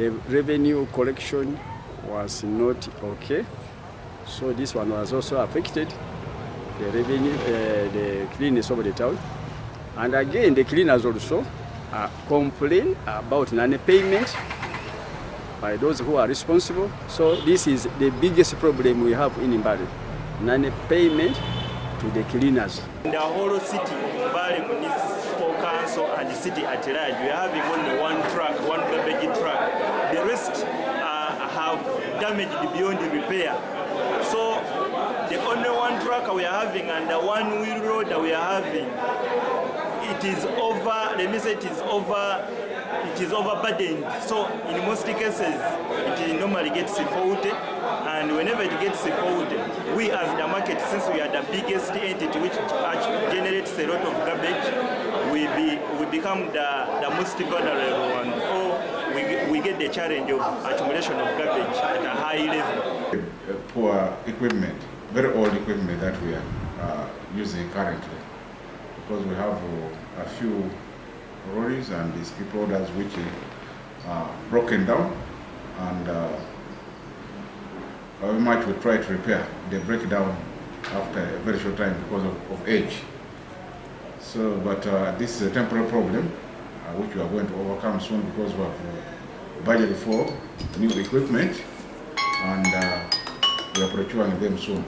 the revenue collection was not okay. So this one was also affected, the revenue, uh, the cleanness of the town. And again, the cleaners also uh, complain about non-payment by those who are responsible. So this is the biggest problem we have in Mbale, non-payment to the cleaners. In the whole city, Mbale Municipal Council and the city at large, we having only one truck, one garbage truck. The rest uh, have damaged beyond repair. So the only one truck we are having and the one wheel loader that we are having, it is over, let me say it is over, it is overburdened. So in most cases, it normally gets faulty. And whenever it gets faulty, we as the market, since we are the biggest entity which generates a lot of garbage, we, be, we become the, the most vulnerable one. Or the challenge of accumulation of garbage at a high level. Poor equipment, very old equipment that we are uh, using currently. Because we have uh, a few lorries and skip loaders which are broken down and uh, however much we try to repair, they break down after a very short time because of, of age. So, but uh, this is a temporary problem uh, which we are going to overcome soon because we have uh, budgeted for new equipment and uh, we are procuring them soon.